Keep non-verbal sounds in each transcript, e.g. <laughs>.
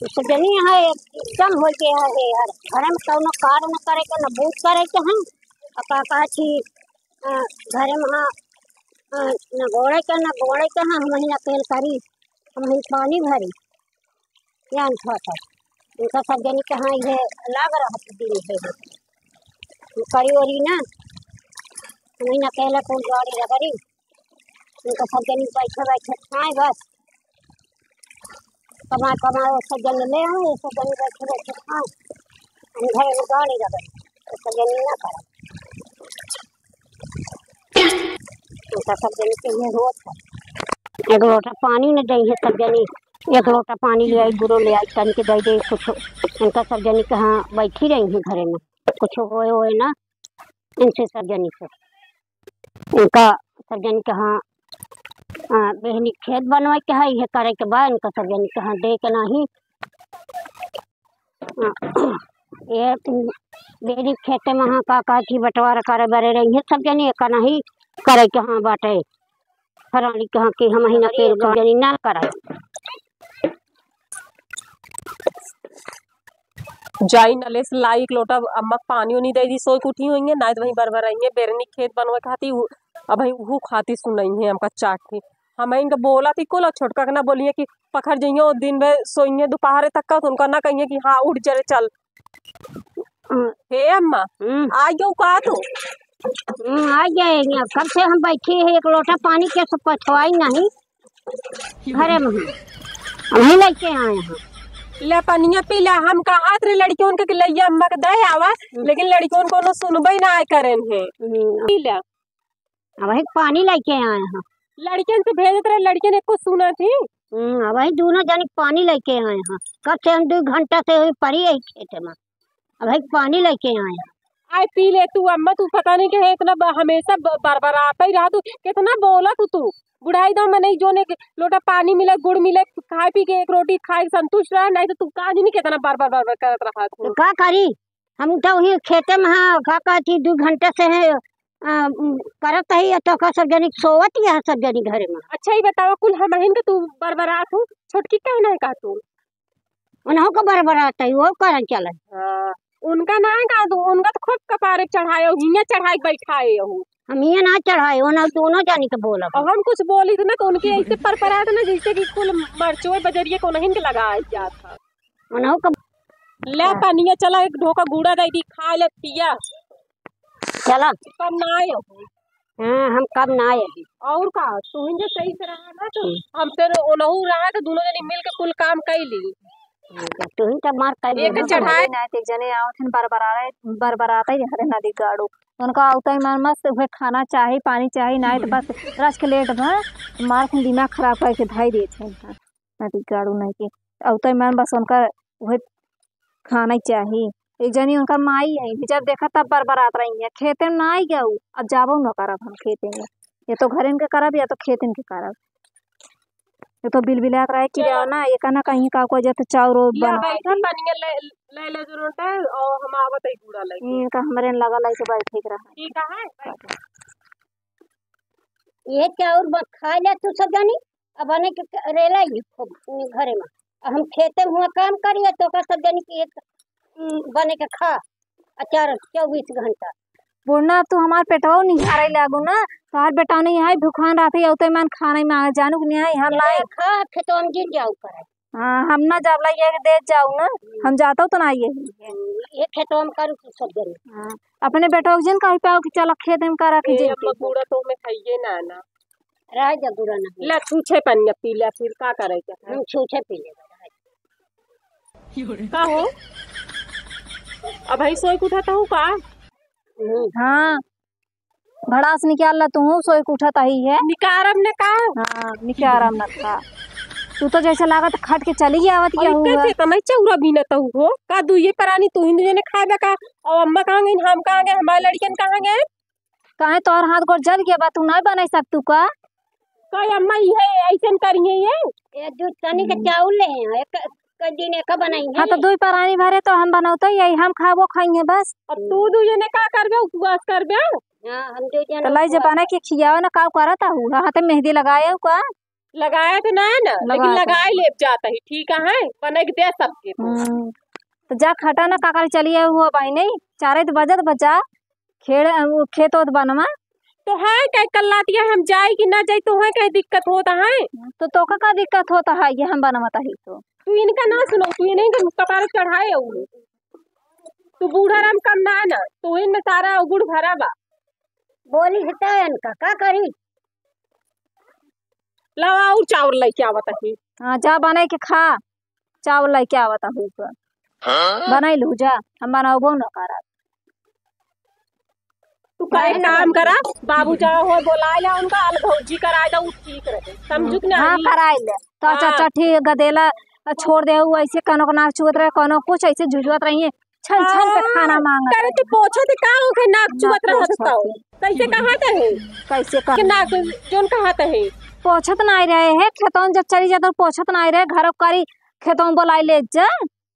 सजनी है, एकदम हो गया है यार। घर में कौनो कार न करे के न बूथ करे के हैं और का कहा छी घर में न गोड़े के, न गोड़े के हैं हम ही अकेल करी, हम पानी भरी। ज्ञान था था इनका सजनी के हाँ ये लाग रहा दिन है करी ओरी ना। हम ही अकेले कोई गाड़ी रगड़ी। इनका सजनी बैठे बैठे खाए बस। कमा कमा वो सज्जन ले आऊँ ये सज्जन बैठे बैठे हम घर में गाड़ी रगड़ी तो सज्जन ना करे। उनका सज्जन के ये रोज है एक लोटा पानी न दई है सज्जनी एक लोटा पानी ले आई गुरो ले आई तन के दई दे कुछ इनका सज्जनी कहाँ बैठी रही है घरे में। कुछ होए होए ना, इनसे सज्जनी से। इनका सज्जनी कहाँ हाँ बेहनी खेत बनवाए के है ये करे के बाद इनका सज्जनी कहाँ दे के नहीं हाँ, <clears throat> ये बेहनी खेते में हाँ का का की बंटवारा करे बरे रही है सब जनी एक नहीं करे के हाँ बाटे। फरानी कहाँ की हम ही ना के जनी ना करे। जाई नले से लाई एक लोटा अम्मा पानी उनी दे दी सोई के उठी हुई है नाइत वहीं बरबर आई है बेरनी खेत बनवे खाती अब उहू खाती सुनई है हमका चाट के। हम इनका बोला थी कोला छोटका के ना बोलिए कि पखर जइयो दिन में सोइए दोपहर तक का तो उनका ना कहिए कि हाँ उठ जरे चल। हम्म, हे अम्मा हम्म, आ गयो का तू? हम्म, आ जाएँगे। अब कब से हम बैठे हैं एक लोटा पानी के सब पछवाई नहीं। घरे में हम लेके आए हैं। ले पनिया पी ले हम कहा रे लड़कियों के लइया अम्मा के दे आवा लेकिन लड़कियों को सुनबे ना आए करेन है। पी ले अब पानी लेके आए हैं। लड़कियन से भेजत रहे लड़कियन एक कुछ सुना थी? हम्म, वही दोनों जन पानी लेके आए हैं। कब से हम दो घंटा से पड़ी है खेत में। अब पानी लेके आए हैं। आय पी ले तू अम्मा तू पता नहीं के इतना हमेशा बरबराता ही रहा तू। कितना बोला तू तू? बुढ़ाई दम में नहीं जो ने लोटा पानी मिले गुड़ मिले खाए पी के एक रोटी खाए संतुष्ट रहा नहीं तो तू काज नहीं कितना बार बार बार बार करत रहा तो? तू का करी? हम तो वही खेते में हाँ का कहती दो घंटे से है। करत ही तो का सब जनी सोवत ही है सब जनी घर में। अच्छा ही बतावा कुल हमहिन के तू बरबरात हूँ? छोटकी कहना है का तू? उन्हों को बरबराता ही वो करन चलन। हाँ, उनका ना का? तू उनका तो खूब कपारे चढ़ाए हो हिया चढ़ाई के बैठाए हो। हम ये ना चढ़ाए उन्हों दोनों जानी के बोला और हम कुछ बोली थी ना तो उनके ऐसे परपरात ना जैसे कि कुल मरचोए बजरिए को नहीं के लगाया जाता उन्हों को ले पनिया चला एक ढोका गुड़ा दे दी खा ले पिया। चला। कब ना आए हाँ? हम कब ना आए और का तू जो सही से रहा ना तो। हम फिर ओनहु रहा तो दोनों जने मिल के कुल काम कैली तू ही तो मार कर एक चढ़ाए। ना एक जने आवत हन बरबराए बरबराता ही हरे नदी गाड़ू। उनका ही मन मस्त उहे खाना चाही पानी चाही ना तो बस रस के लेट भर मार के दिमाग खराब करके धाई देत है नदी गाड़ू नहीं के। ही मन बस उनका उहे खाना ही चाही। एक जनी उनका माई है जब देखा तब बरबरात रही है। खेते में ना आई गया उ। अब जाबो न करब हम खेते में। ये तो घरे के करब या तो खेते के करब? ये तो बिल बिलात रहे कि ना ये कहना कहीं का को जत चाउर या बना बैठा पनिया ले ले ले ज़रूरत है और हम आवत ही गुड़ा ले इनका हमरे न लगल ऐसे बड़ी ठीक रहा ठीक है ये चाउर बस खा ले तू सब जानी। अब आने के रेला ही खूब घरे में। हम खेते में हुआ काम करिए तो का सब जानी कि एक बने के खा। अचार चौबीस घंटा? बुढ़ना तू हमार पेटवा निहारे लागू ना। तोहार बेटा नहीं है भूखान रहते औते मन खाने में आ जानू कि नहीं हम ना ये खा खेतो हम जिन जाऊ करे हाँ हम ना जब ला ये दे जाऊ ना। हम जाता तो ना ये ये खेतो हम करू तू सब जानी हाँ अपने बेटा जिन कहीं पे आओ कि चलो खेत में करा के तो में खाइए ना ना। रह जा बुरा नहीं ले छूछे पनिया पी ले फिर का करे हम छूछे पी ले का हो? अब भाई सोई के उठाता हूँ का? हाँ। भड़ास निकाल ला तू सोई के उठत ही है। निकारब ने का? हाँ निकाल आराम न था तू तो जैसे लागत खट के चली आवत और या हुआ। से तो नहीं चौरा भी न तो हो? का दुइये परानी तू हिंदू जने खाए का? और अम्मा कहाँ गई हम कहाँ गए हमारे लड़कियन कहाँ गए? काहे तोहर हाथ गोर जल गया बा तू नहीं बना सकतू का? कई अम्मा ये ऐसे करिए ये। ये दूध तनी के चावल ले हैं एक एक दिन बनाई हाँ तो दुई परानी भरे तो हम बनाते यही हम खाबो खाएँगे बस। और तू दू जने का करबे उपवास करबे हाँ हम दो जन तो लाई जबाना के खियावे ना का करता हूँ हाथे मेहंदी लगाए का लगाया तो ना है ना लेकिन लगाया तो। लगाए ले जाता ही ठीक है? बने के दे सबके। तू। हम्म, तो जा खटा ना काकर चलिए हुआ भाई नहीं। चारे तो बजत बचा खेड़ वो खेत ओत बनवा। तो है कहीं कल्लातिया हम जाए कि ना जाए तो है कहीं दिक्कत होता है। तो तोका का का दिक्कत होता है ये हम बनवाता ही तो। तू इनका ना सुनो तू इन्हें के कपार चढ़ाए तू बूढ़ा राम कम ना है ना तू इनमें सारा गुड़ भरा बा। बोली है इनका का करी? लावा और चावल लेके आवत ही। हाँ जा बना के खा। चावल लेके आवता हूँ बनाई लू जा। हम बनाबो न करा तू कहे काम करा बाबू जा हो बोला ला उनका अल भौजी करा दो ठीक रहे समझू कि हाँ कराई ले। तो हाँ। चाचा ठीक गदेला छोड़ दे उ ऐसे कनो को नाक चुगत रहे कनो कुछ ऐसे झुझुआत रही है। छन छन पे खाना मांगत करे तू पोछो ते का होके नाक नाक रहत तो। कैसे कहाते है? कैसे कि नाक जोन कहाँ कहाते है? पोछत नहीं रहे है खेतों जब चली जाता तो पोछत नहीं रहे घर करी खेतों बोलाई ले जा।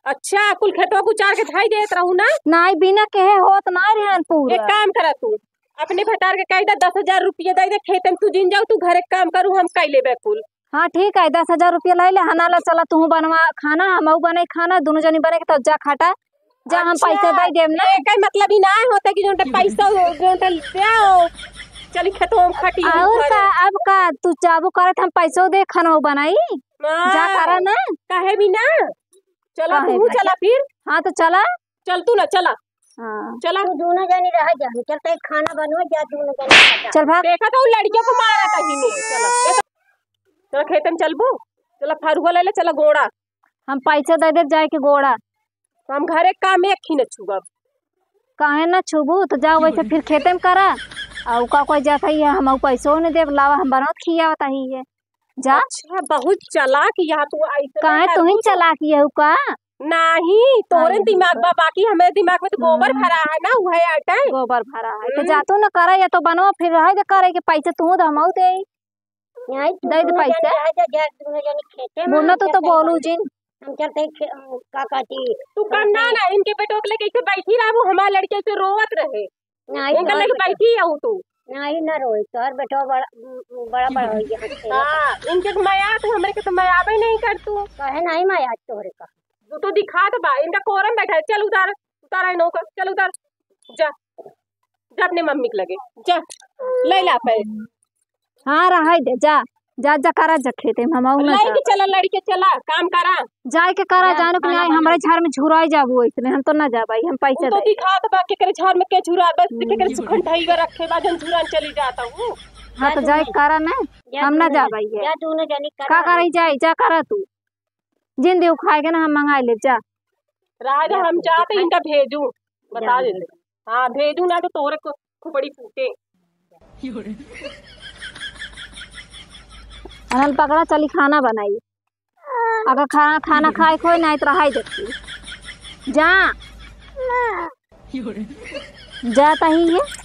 अच्छा कुल खेतवा को चार के धाई देत रहू ना? नहीं बिना कहे होत नहीं रहे एक काम करा तू अपने भटार के कही दे दस हज़ार रुपया दे दे खेत में तू जिन जाऊ तू घरे काम करू हम कई लेबे कुल। हाँ ठीक है दस हज़ार रुपया ले ले हना ला चला तू बनवा खाना हम बने खाना दोनों जनी बने के तब जा खाटा। जा हम अच्छा, पैसा दे देम ना। एक मतलब ही ना होता कि जोन पैसा जोन देओ। चली खेतवा में खटी और का अब का तू चाबू करत हम पैसो दे खाना बनाई। जा करा ना। काहे भी ना चला तू ना? चला फिर। हाँ तो चला। चल तू ना चला। हाँ। चला। तू दोनों जनी रह जा। हम चलते खाना बनवा जा दोनों जनी। चल भाग। देखा तो लड़कियों को मारा था ही में चला तो- चला खेत में चलबू चला फरुआ ले ले चला गोड़ा हम पैसा दे दे जाए के गोड़ा तो हम घरे काम में अखी न छुगब काहे ना छुबू? तो जाओ वैसे फिर खेते में करा। और का कोई जाता ही है हम पैसो नहीं देव लावा हम बनत खियावता ही है। जा। अच्छा बहुत चला कि यहाँ तू काहे तू। ही चला किए का नहीं तोरे हाँ। दिमाग बा बाकी हमें दिमाग में तो गोबर भरा है ना वह आटा है गोबर भरा है तो हम्म। जा तू ना करे या तो बनवा फिर रह के करे के पैसे तू तो हम दे यहाँ दे दे पैसे। मुन्ना हम तू तो बोलू जिन। हम चलते हैं का कहती तू करना ना इनके बेटों के लेके ऐसे बैठी रहा वो हमारे लड़के से रोवत रहे। नहीं इनके लेके बेटा- बैठी रहू तू। नहीं ना रोई तोहर बेटो बड़ा बड़ा बड़ा हो गया हाँ इनके तो मैं आ तू हमारे के तो माया भी नहीं कर तू। कहे नहीं माया तोहरे का। तू तो दिखा तो बा इनका कोरम बैठा है चल उधर उतार है नौकर चल उधर जा। जा अपने मम्मी के लगे जा ले ला पे हाँ रह दे जा। जा जा करा जा खेते में हम आऊ ना लाई के चला लड़के चला काम करा। जाए के करा जानो कि नहीं हमारे घर में झुराई जाबू इसने हम तो ना जा भाई हम पैसे तो दिखा तो बा के करे झाड़ में के झुरा बस के करे सुखन ढाई कर रखे बा जन झुरान चली जाता हूँ। हाँ तो जाए के करा ना हम ना जा जनी- भाई जा दोनों जनी का करा। करे जाए जा करा तू। जिन देव खाएगा ना हम मंगाए ले जा। राजा हम जाते इनका भेजू बता दे हाँ भेजू ना तो तोरे को खुपड़ी फूटे। अनल पकड़ा चली खाना बनाई। अगर खाना खाना खाए खोए नहीं तो रहा देखती। जा। <laughs> जाता ही है।